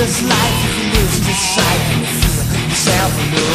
this life if you lose this sight, you feel yourself alone.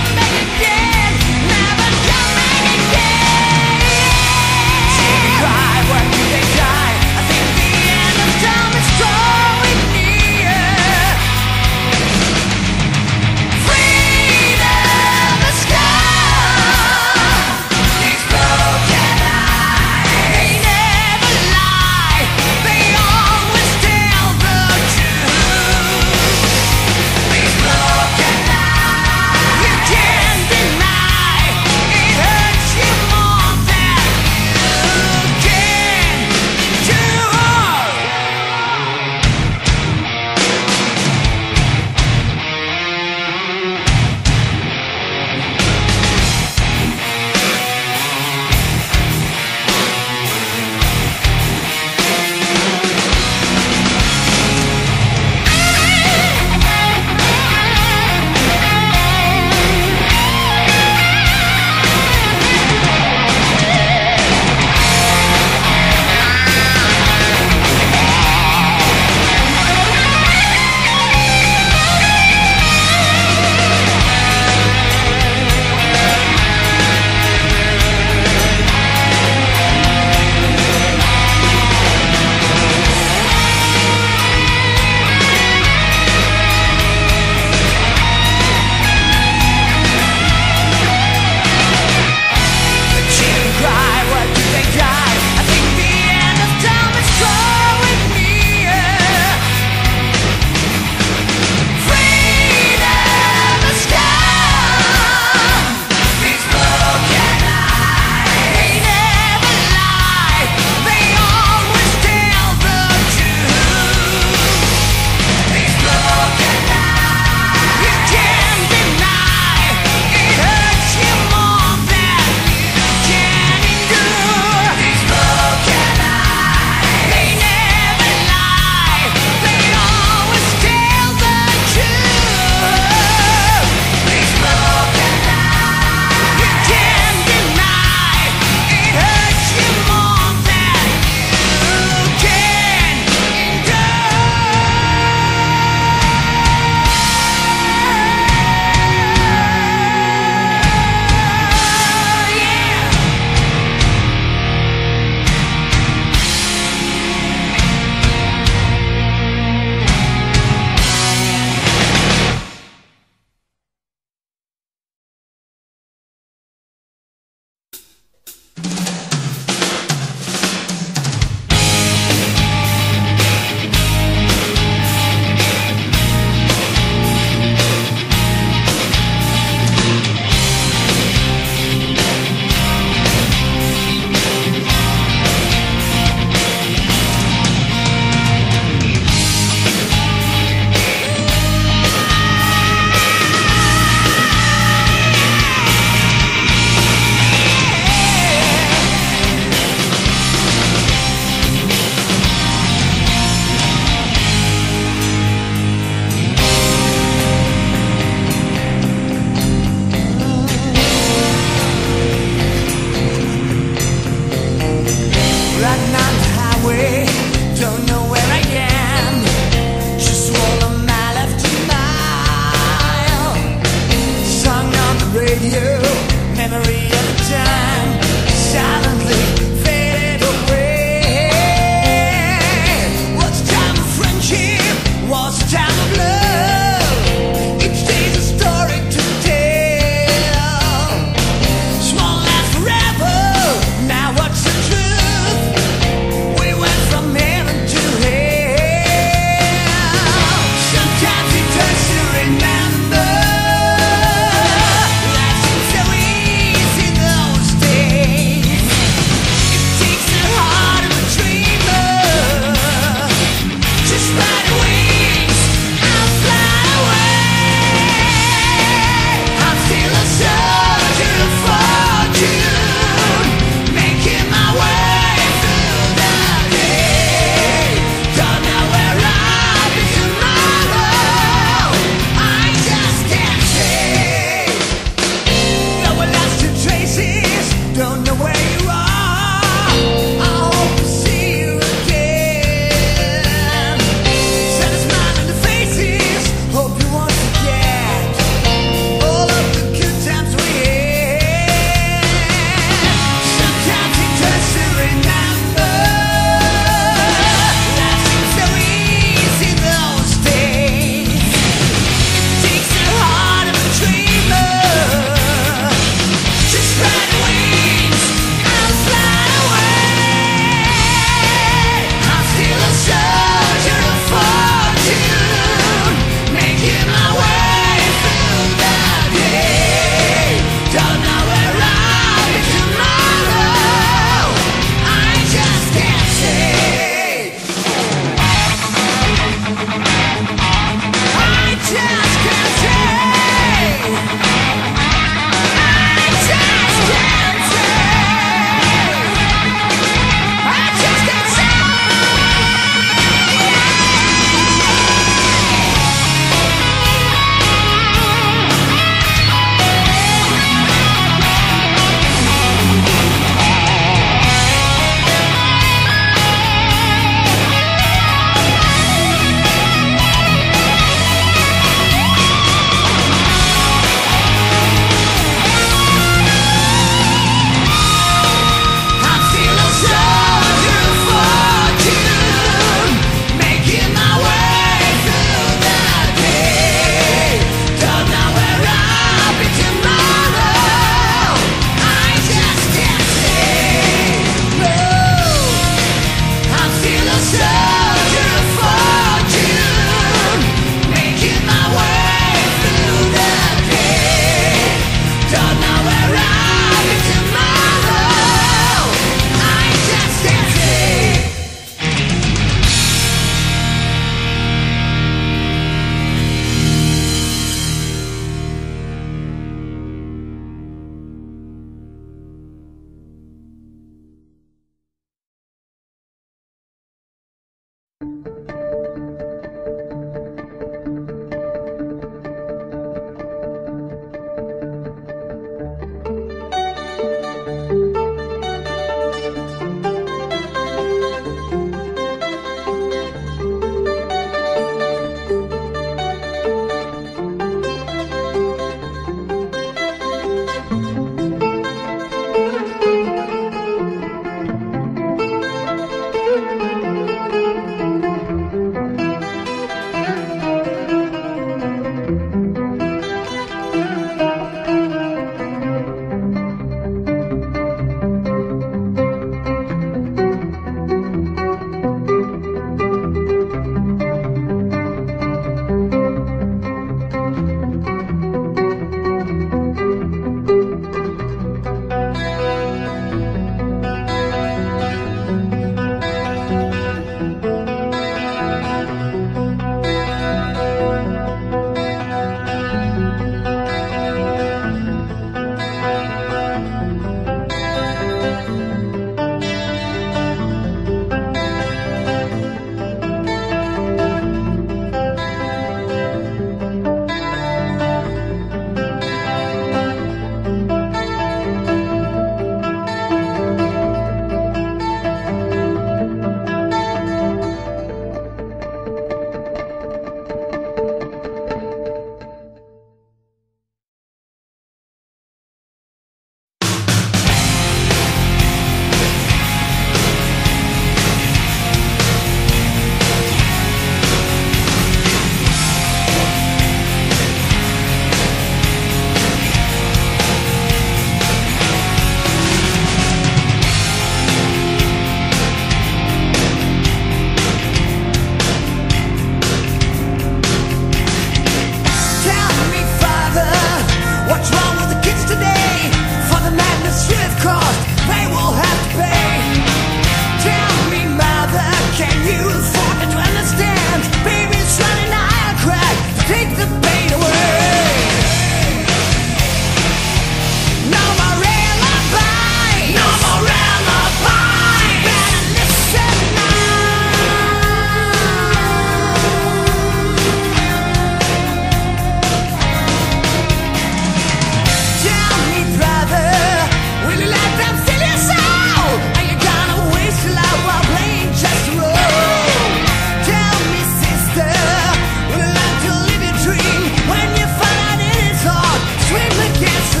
can't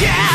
Yeah!